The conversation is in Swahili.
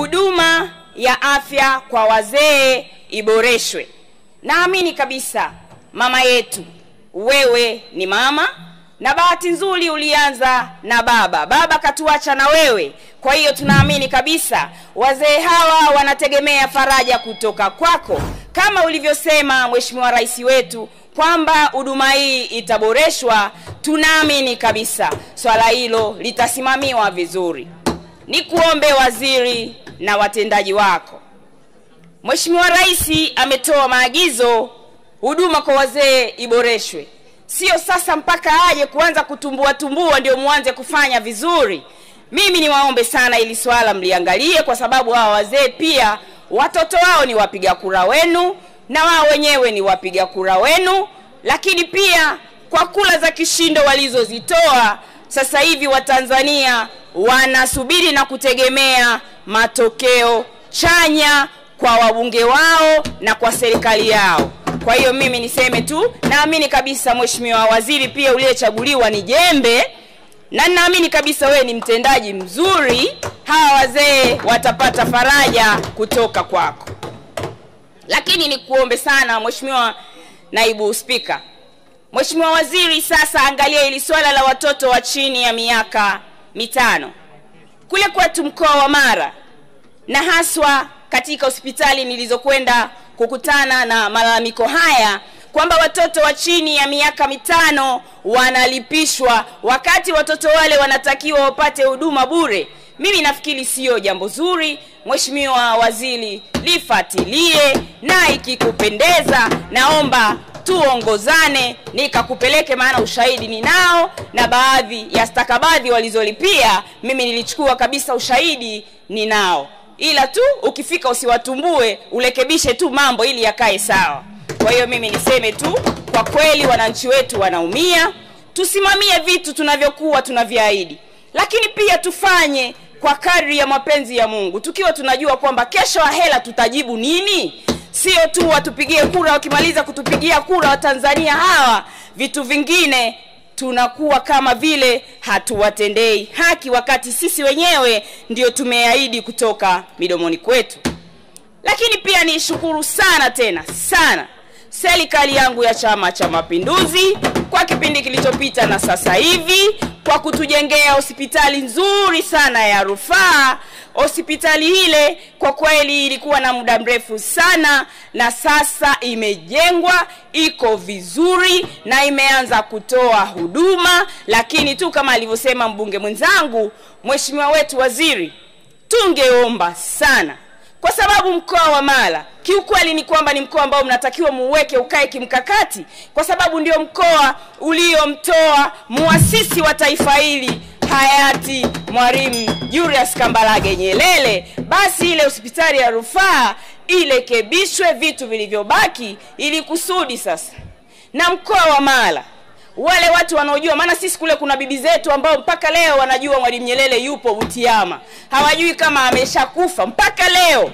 huduma ya afya kwa wazee iboreshwe. Naamini kabisa mama yetu, wewe ni mama na bahati nzuri ulianza na baba, baba katuacha na wewe. Kwa hiyo tunaamini kabisa wazee hawa wanategemea faraja kutoka kwako, kama ulivyosema Mheshimiwa Rais wetu kwamba huduma hii itaboreshwa. Tunaamini kabisa swala hilo litasimamiwa vizuri. Nikuombe waziri na watendaji wako, Mheshimiwa Rais ametoa maagizo huduma kwa wazee iboreshwe, sio sasa mpaka aje kuanza kutumbua tumbua ndio muanze kufanya vizuri. Mimi niwaombe sana ili swala mliangalie, kwa sababu hawa wazee pia watoto wao ni wapiga kura wenu na wao wenyewe ni wapiga kura wenu, lakini pia kwa kula za kishindo walizozitoa sasa hivi Watanzania wanasubiri na kutegemea matokeo chanya kwa wabunge wao na kwa serikali yao. Kwa hiyo mimi niseme tu, naamini kabisa Mheshimiwa Waziri pia uliyechaguliwa ni jembe, na naamini kabisa wewe ni mtendaji mzuri. Hawa wazee watapata faraja kutoka kwako. Lakini nikuombe sana Mheshimiwa Naibu Spika, Mheshimiwa Waziri, sasa angalia hili swala la watoto wa chini ya miaka mitano kule kwetu mkoa wa Mara na haswa katika hospitali nilizokwenda kukutana na malalamiko haya kwamba watoto wa chini ya miaka mitano wanalipishwa wakati watoto wale wanatakiwa wapate huduma bure. Mimi nafikiri sio jambo zuri. Mheshimiwa Waziri, lifatilie na ikikupendeza, naomba tuongozane nikakupeleke, maana ushahidi ninao na baadhi ya stakabadhi walizolipia mimi nilichukua kabisa, ushahidi ninao, ila tu ukifika usiwatumbue, urekebishe tu mambo ili yakae sawa. Kwa hiyo mimi niseme tu, kwa kweli wananchi wetu wanaumia. Tusimamie vitu tunavyokuwa tunavyoahidi, lakini pia tufanye kwa kadri ya mapenzi ya Mungu, tukiwa tunajua kwamba kesho ahera tutajibu nini. Sio tu watupigie kura, wakimaliza kutupigia kura wa tanzania hawa, vitu vingine tunakuwa kama vile hatuwatendei haki, wakati sisi wenyewe ndio tumeahidi kutoka midomoni kwetu. Lakini pia nishukuru sana tena sana serikali yangu ya Chama cha Mapinduzi kwa kipindi kilichopita na sasa hivi kwa kutujengea hospitali nzuri sana ya rufaa. Hospitali ile kwa kweli ilikuwa na muda mrefu sana, na sasa imejengwa, iko vizuri na imeanza kutoa huduma. Lakini tu kama alivyosema mbunge mwenzangu, mheshimiwa wetu waziri, tungeomba sana kwa sababu mkoa wa Mara kiukweli ni kwamba ni mkoa ambao mnatakiwa muweke ukae kimkakati, kwa sababu ndio mkoa uliomtoa muasisi wa taifa hili hayati Mwalimu Julius Kambarage Nyerere. Basi ile hospitali ya rufaa irekebishwe, vitu vilivyobaki, ili kusudi sasa na mkoa wa Mara wale watu wanaojua, maana sisi kule kuna bibi zetu ambao mpaka leo wanajua Mwalimu Nyerere yupo Butiama, hawajui kama ameshakufa. Mpaka leo